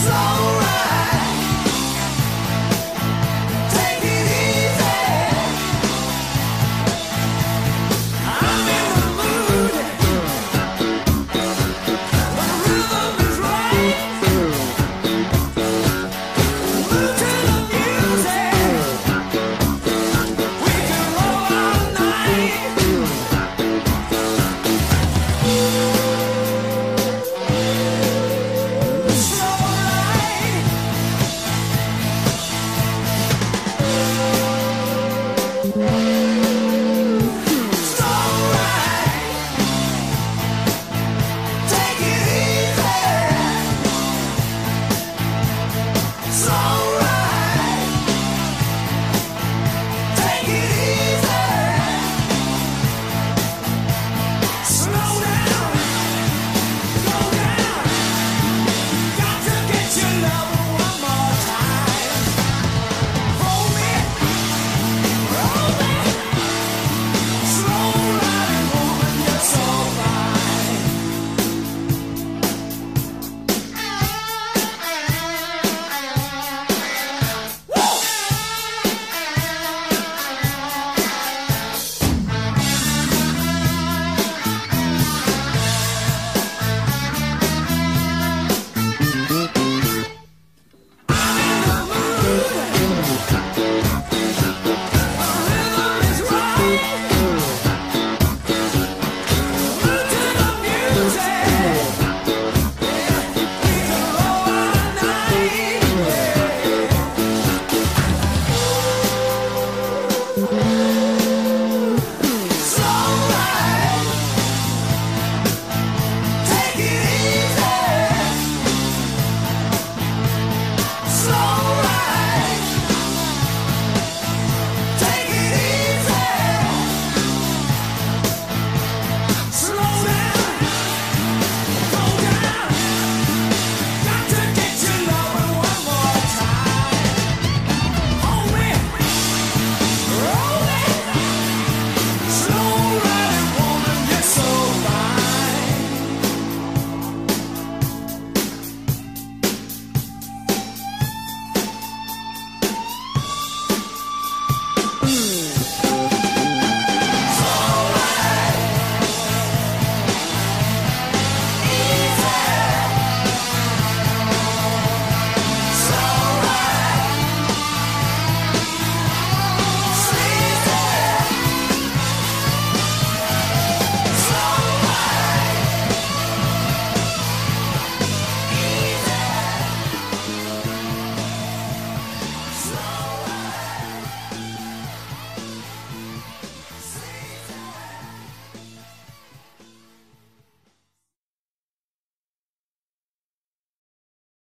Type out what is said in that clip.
So.